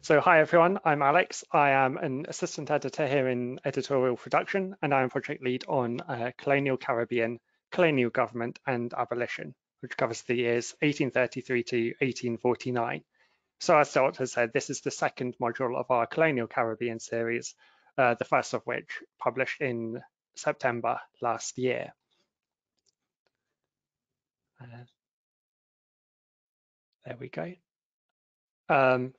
So hi everyone, I'm Alex. I am an assistant editor here in editorial production and I'm project lead on uh, Colonial Caribbean, Colonial Government and Abolition, which covers the years 1833 to 1849. So as has said, this is the second module of our Colonial Caribbean series, uh, the first of which published in September last year. Uh, there we go. Um,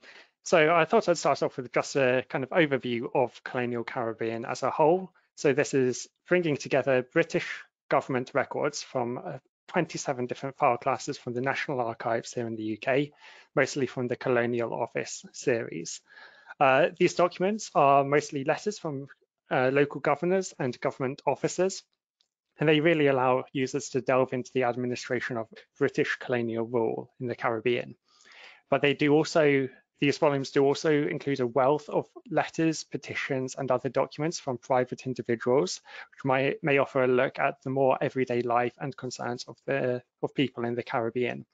so I thought I'd start off with just a kind of overview of colonial Caribbean as a whole. So this is bringing together British government records from uh, 27 different file classes from the National Archives here in the UK, mostly from the Colonial Office series. Uh, these documents are mostly letters from uh, local governors and government officers, and they really allow users to delve into the administration of British colonial rule in the Caribbean. But they do also, these volumes do also include a wealth of letters, petitions, and other documents from private individuals, which may offer a look at the more everyday life and concerns of, the, of people in the Caribbean.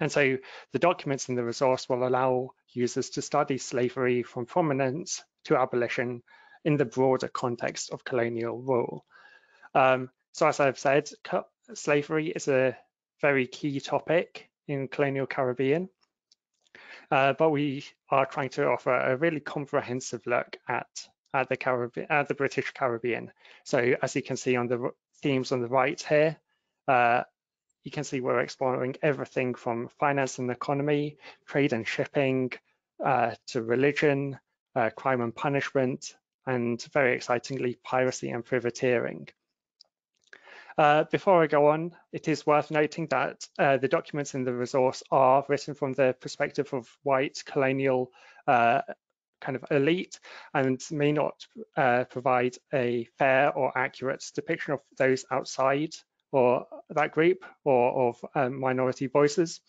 And so the documents in the resource will allow users to study slavery from prominence to abolition in the broader context of colonial rule. Um, so as I've said, slavery is a very key topic in colonial Caribbean, uh, but we are trying to offer a really comprehensive look at, at the Caribbean, at the British Caribbean. So as you can see on the themes on the right here, uh, you can see we're exploring everything from finance and economy, trade and shipping, uh, to religion, uh, crime and punishment, and very excitingly, piracy and privateering. Uh, before I go on, it is worth noting that uh, the documents in the resource are written from the perspective of white colonial uh, kind of elite and may not uh, provide a fair or accurate depiction of those outside or that group or of um, minority voices.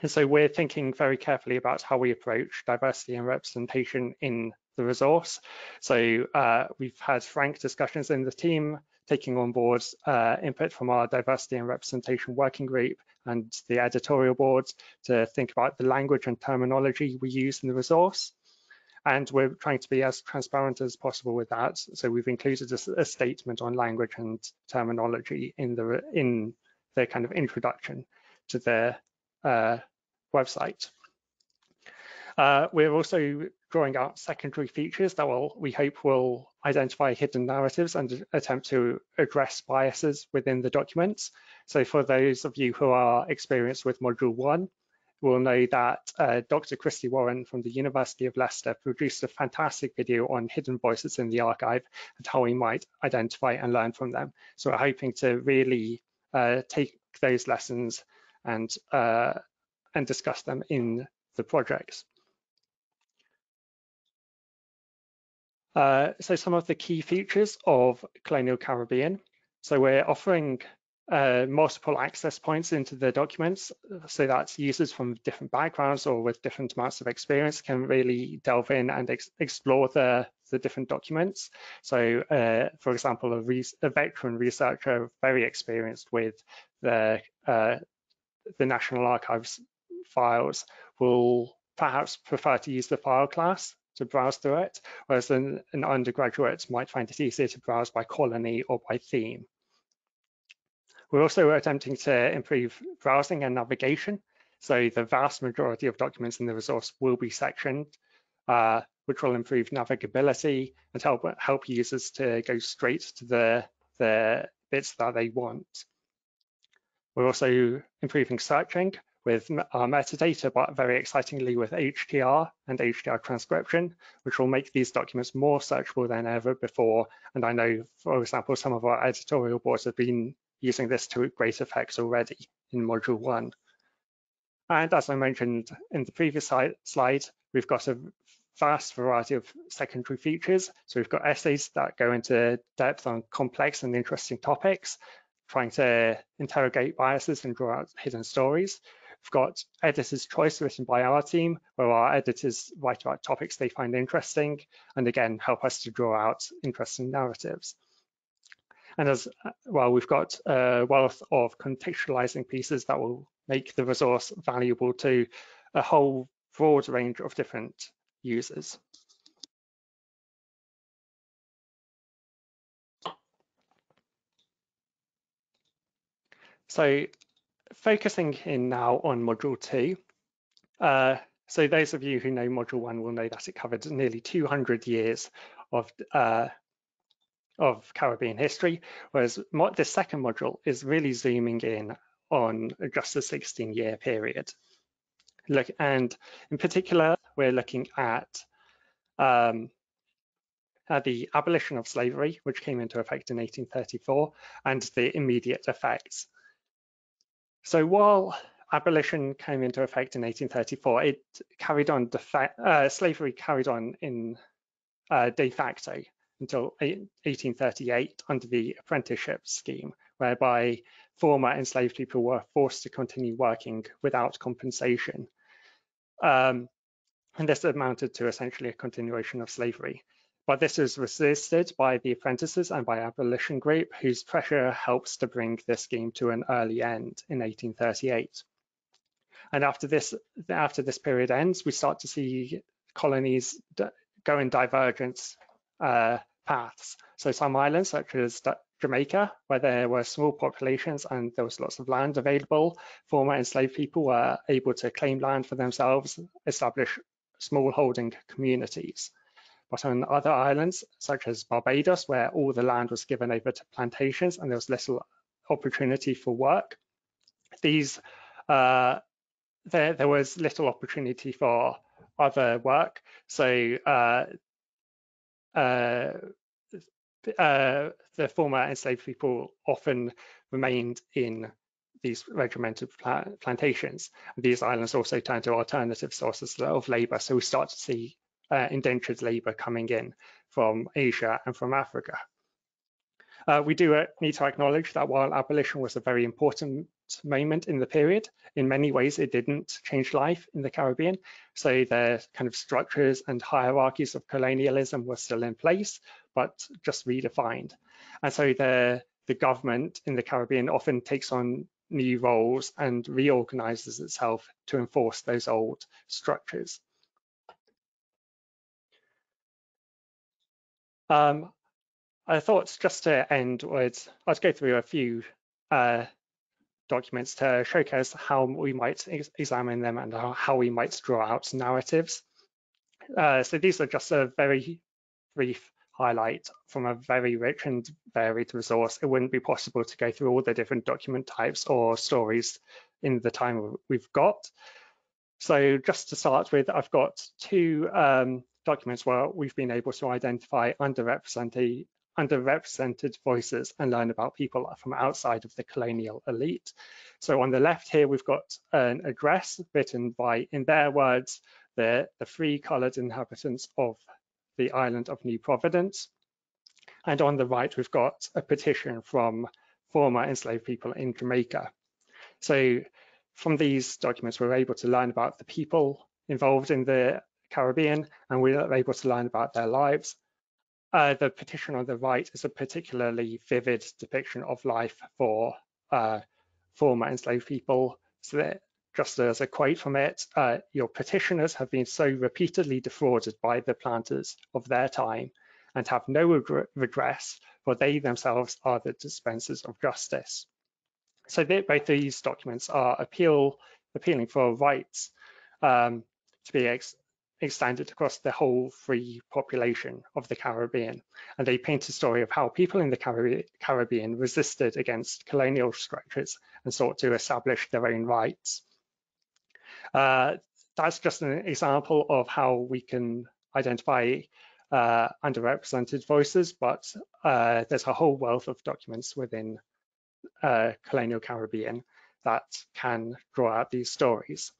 And so we're thinking very carefully about how we approach diversity and representation in the resource. So uh, we've had frank discussions in the team taking on board uh, input from our diversity and representation working group and the editorial boards to think about the language and terminology we use in the resource. And we're trying to be as transparent as possible with that. So we've included a, a statement on language and terminology in the in the kind of introduction to the uh, website. Uh, we're also drawing out secondary features that will, we hope will identify hidden narratives and attempt to address biases within the documents. So for those of you who are experienced with module one, will know that uh, Dr. Christy Warren from the University of Leicester produced a fantastic video on hidden voices in the archive and how we might identify and learn from them. So we're hoping to really uh, take those lessons and uh, and discuss them in the projects. Uh, so some of the key features of Colonial Caribbean. So we're offering uh, multiple access points into the documents so that users from different backgrounds or with different amounts of experience can really delve in and ex explore the, the different documents. So uh, for example, a, a, veteran researcher very experienced with the, uh, the National Archives files will perhaps prefer to use the file class to browse through it, whereas an, an undergraduate might find it easier to browse by colony or by theme. We're also attempting to improve browsing and navigation. So the vast majority of documents in the resource will be sectioned, uh, which will improve navigability and help help users to go straight to the, the bits that they want. We're also improving searching with our metadata, but very excitingly with HTR and HTR transcription, which will make these documents more searchable than ever before. And I know, for example, some of our editorial boards have been using this to great effect already in module one. And as I mentioned in the previous slide, we've got a vast variety of secondary features. So we've got essays that go into depth on complex and interesting topics, trying to interrogate biases and draw out hidden stories. We've got editor's choice written by our team, where our editors write about topics they find interesting, and again, help us to draw out interesting narratives. And as uh, well, we've got a wealth of contextualizing pieces that will make the resource valuable to a whole broad range of different users. So focusing in now on module two, uh, so those of you who know module one will know that it covered nearly 200 years of uh, of Caribbean history, whereas the second module is really zooming in on just a 16 year period. Look, and in particular, we're looking at, um, at the abolition of slavery, which came into effect in 1834, and the immediate effects. So while abolition came into effect in 1834, it carried on, uh, slavery carried on in uh, de facto until 1838 under the apprenticeship scheme, whereby former enslaved people were forced to continue working without compensation. Um, and this amounted to essentially a continuation of slavery. But this was resisted by the apprentices and by abolition group, whose pressure helps to bring this scheme to an early end in 1838. And after this, after this period ends, we start to see colonies go in divergence uh, paths. So some islands, such as Jamaica, where there were small populations and there was lots of land available, former enslaved people were able to claim land for themselves, establish small holding communities. But on other islands, such as Barbados, where all the land was given over to plantations and there was little opportunity for work, these uh, there, there was little opportunity for other work. So uh, uh, uh, the former enslaved people often remained in these regimented plantations. These islands also turned to alternative sources of labor. So we start to see uh, indentured labor coming in from Asia and from Africa. Uh, we do uh, need to acknowledge that while abolition was a very important moment in the period, in many ways it didn't change life in the Caribbean. So the kind of structures and hierarchies of colonialism were still in place, but just redefined. And so the, the government in the Caribbean often takes on new roles and reorganizes itself to enforce those old structures. Um, I thought just to end with, I'd go through a few uh, documents to showcase how we might ex examine them and how, how, we might draw out narratives. Uh, so these are just a very brief highlight from a very rich and varied resource. It wouldn't be possible to go through all the different document types or stories in the time we've got. So just to start with, I've got two um, documents where we've been able to identify underrepresented, underrepresented voices and learn about people from outside of the colonial elite. So on the left here, we've got an address written by, in their words, the, the free colored inhabitants of the island of New Providence. And on the right, we've got a petition from former enslaved people in Jamaica. So from these documents, we're able to learn about the people involved in the Caribbean, and we are able to learn about their lives. Uh, the petition on the right is a particularly vivid depiction of life for uh, former enslaved people. So that, just as a quote from it, uh, your petitioners have been so repeatedly defrauded by the planters of their time and have no redress, for they themselves are the dispensers of justice. So both these documents are appeal, appealing for rights um, to be extended across the whole free population of the Caribbean. And they paint a story of how people in the Caribbean resisted against colonial structures and sought to establish their own rights. Uh, that's just an example of how we can identify uh, underrepresented voices, but uh, there's a whole wealth of documents within uh, colonial Caribbean that can draw out these stories.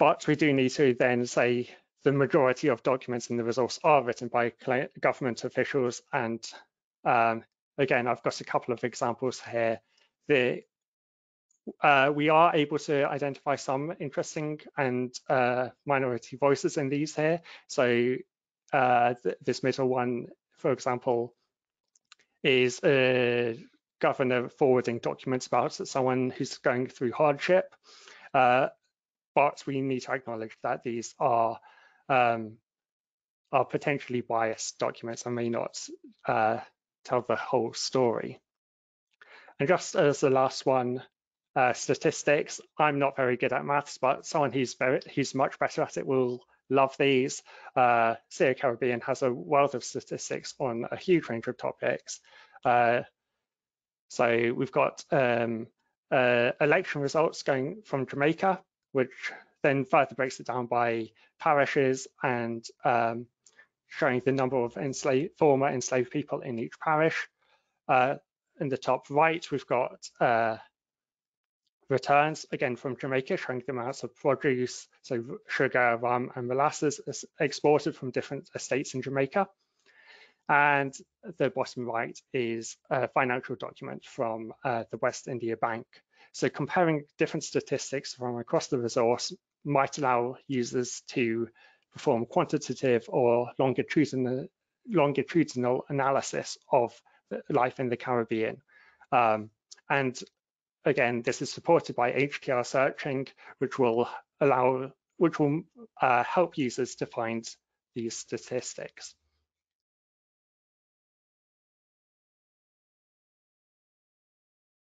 But we do need to then say the majority of documents in the resource are written by government officials. And um, again, I've got a couple of examples here. The, uh, we are able to identify some interesting and uh, minority voices in these here. So uh, th this middle one, for example, is a governor forwarding documents about someone who's going through hardship. Uh, but we need to acknowledge that these are um, are potentially biased documents and may not uh, tell the whole story. And just as the last one, uh, statistics. I'm not very good at maths, but someone who's very who's much better at it will love these. Uh, SEO Caribbean has a wealth of statistics on a huge range of topics. Uh, so we've got um, uh, election results going from Jamaica, which then further breaks it down by parishes and um, showing the number of enslaved, former enslaved people in each parish. Uh, in the top right, we've got uh, returns, again from Jamaica, showing the amounts of produce, so sugar, rum, and molasses exported from different estates in Jamaica. And the bottom right is a financial document from uh, the West India Bank. So comparing different statistics from across the resource might allow users to perform quantitative or longitudinal, longitudinal analysis of life in the Caribbean. Um, and again, this is supported by HTR searching, which will allow, which will uh, help users to find these statistics.